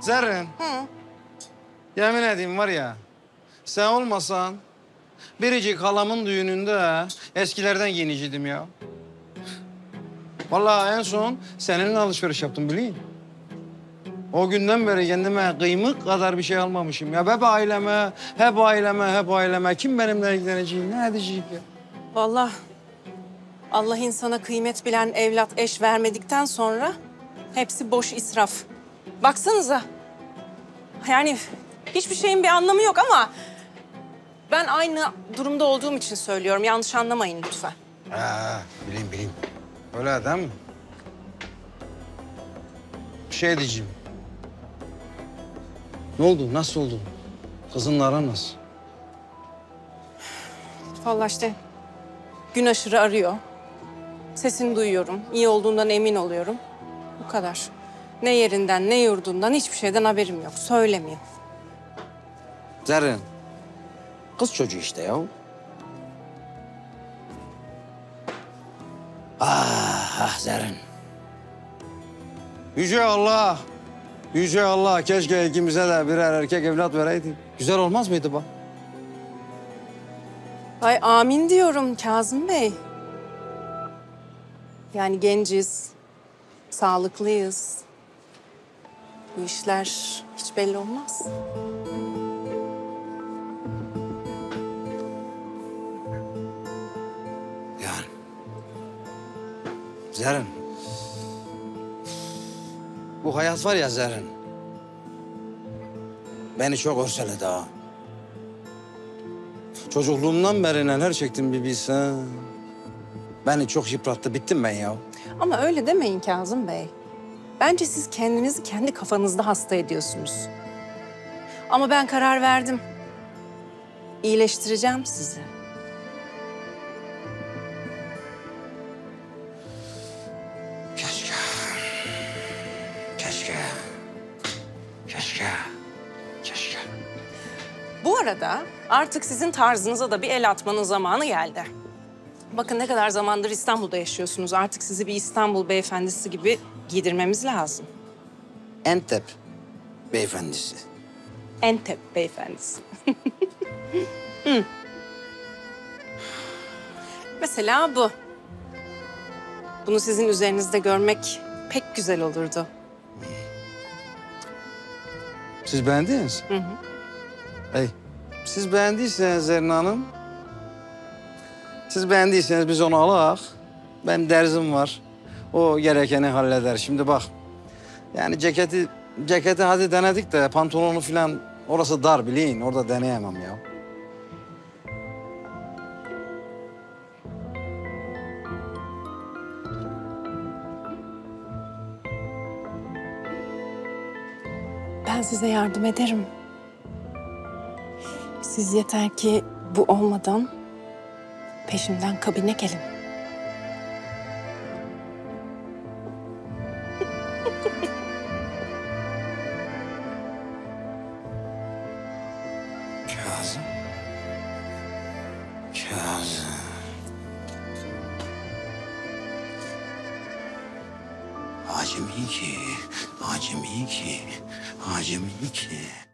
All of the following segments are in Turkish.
Zerrin. Yemin edeyim var ya, sen olmasan biricik halamın düğününde eskilerden giyiniciydim ya. Vallahi en son seninle alışveriş yaptım biliyor musun? O günden beri kendime kıymık kadar bir şey almamışım ya. Hep aileme, hep aileme, hep aileme. Kim benimle ilgilenecek, ne edecek ya? Vallahi Allah insana kıymet bilen evlat, eş vermedikten sonra hepsi boş israf. Baksanıza. Yani hiçbir şeyin bir anlamı yok ama ben aynı durumda olduğum için söylüyorum. Yanlış anlamayın lütfen. Ha, bileyim bileyim. Öyle mi? Bir şey diyeceğim. Ne oldu, nasıl oldu? Kızınla aran nasıl? Vallahi işte gün aşırı arıyor. Sesini duyuyorum. İyi olduğundan emin oluyorum. Bu kadar. Ne yerinden ne yurdundan hiçbir şeyden haberim yok. Söylemiyor. Zerrin. Kız çocuğu işte ya. Ah, ah Zerrin. Yüce Allah. Yüce Allah. Keşke ikimize de birer erkek evlat vereydi. Güzel olmaz mıydı bu? Ay amin diyorum Kazım Bey. Yani genciz, sağlıklıyız. Bu işler hiç belli olmaz. Yani. Zerrin. Bu hayat var ya Zerrin. Beni çok örseledi ha. Çocukluğumdan beri neler çektim bir bilsen. Beni çok yıprattı. Bittim ben ya. Ama öyle demeyin Kazım Bey. Bence siz kendinizi kendi kafanızda hasta ediyorsunuz. Ama ben karar verdim. İyileştireceğim sizi. Keşke. Keşke. Keşke. Keşke. Bu arada artık sizin tarzınıza da bir el atmanın zamanı geldi. Bakın ne kadar zamandır İstanbul'da yaşıyorsunuz. Artık sizi bir İstanbul beyefendisi gibi giydirmemiz lazım. Entep beyefendisi. Entep beyefendisi. Hı. Mesela bu. Bunu sizin üzerinizde görmek pek güzel olurdu. Siz beğendiniz? Hı hı. Ey, siz beğendiyseniz Zerrin Hanım, siz beğendiyseniz biz onu alak. Benim derzim var. O gerekeni halleder. Şimdi bak, yani ceketi, ceketi hadi denedik de pantolonu falan orası dar bilin. Orada deneyemem ya. Ben size yardım ederim. Siz yeter ki bu olmadan peşimden kabine gelin. Kazım. Kazım. Acemi ki, acemi ki, acemi ki.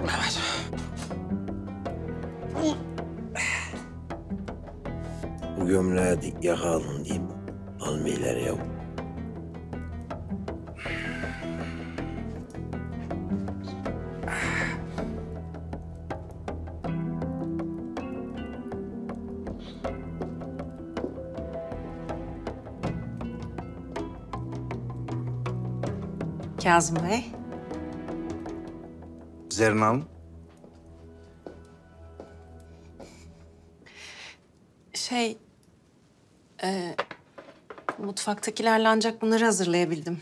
Evet. Bu gömleği yaka deyip almayılar ya. Kazım Bey. Zerrin Hanım. Şey, e, mutfaktakilerle ancak bunları hazırlayabildim.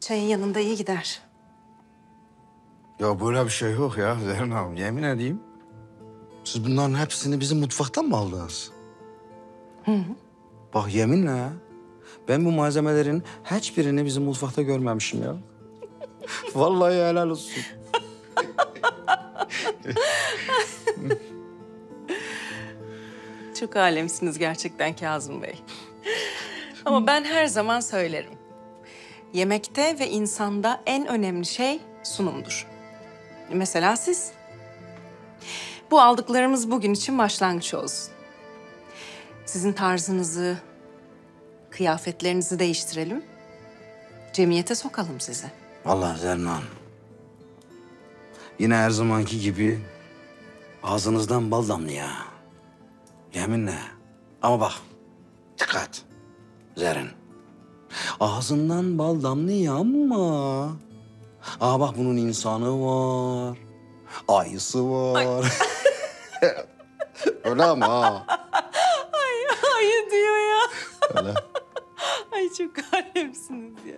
Çayın yanında iyi gider. Ya böyle bir şey yok ya Zerrin Hanım. Yemin edeyim. Siz bunların hepsini bizim mutfaktan mı aldınız? Hı Bak yeminle ya. Ben bu malzemelerin hiçbirini bizim mutfakta görmemişim ya. Vallahi helal olsun. Çok alemsiniz gerçekten Kazım Bey. Ama ben her zaman söylerim. Yemekte ve insanda en önemli şey sunumdur. Mesela siz. Bu aldıklarımız bugün için başlangıç olsun. Sizin tarzınızı, kıyafetlerinizi değiştirelim. Cemiyete sokalım sizi. Vallahi Zernan. Yine her zamanki gibi ağzınızdan bal damlıyor. Yeminle. Ama bak dikkat Zerrin. Ağzından bal damlıyor ama... Aa bak bunun insanı var. Ayısı var. Öyle ama ha. Ay diyor ya. Öyle. Çok alemsiniz ya.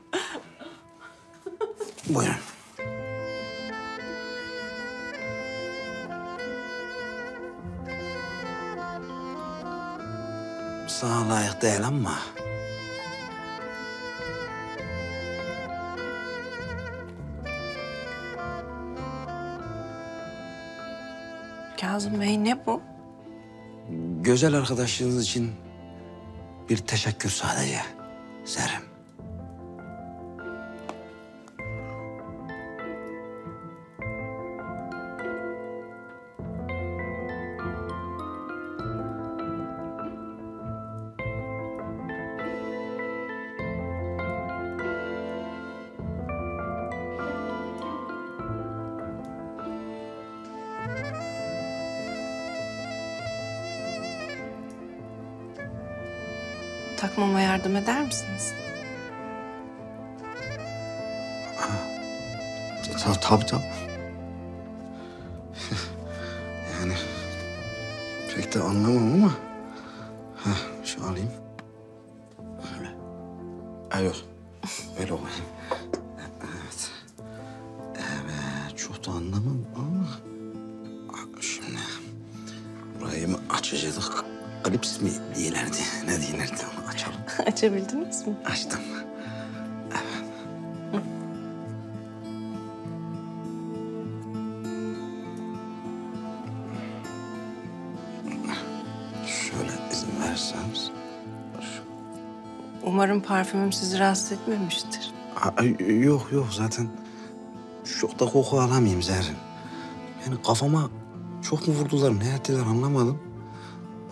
Buyurun. Sana layık değil ama... Kazım Bey ne bu? Güzel arkadaşlığınız için bir teşekkür sadece. Serim. Takmama yardım eder misiniz? Tabii tabii. tabii. yani pek de anlamam ama... Heh, şu alayım. Öyle. Ha, yok. Öyle olayım. Evet. Evet, çok da anlamam ama... Şimdi burayı mı açacaktık? Klips mi diyelerdi? Ne diyelerdi onu açalım. Açabildiniz mi? Açtım. Evet. Şöyle izin verirseniz. Umarım parfümüm sizi rahatsız etmemiştir. Aa, yok yok zaten çok da koku alamayayım Zerrin. Yani kafama çok mu vurdular ne ettiler anlamadım.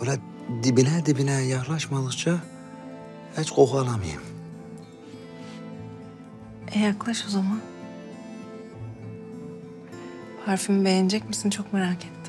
Böyle dibine dibine yaklaşmadıkça hiç koku alamayayım. E yaklaş o zaman. Parfümü beğenecek misin çok merak ettim.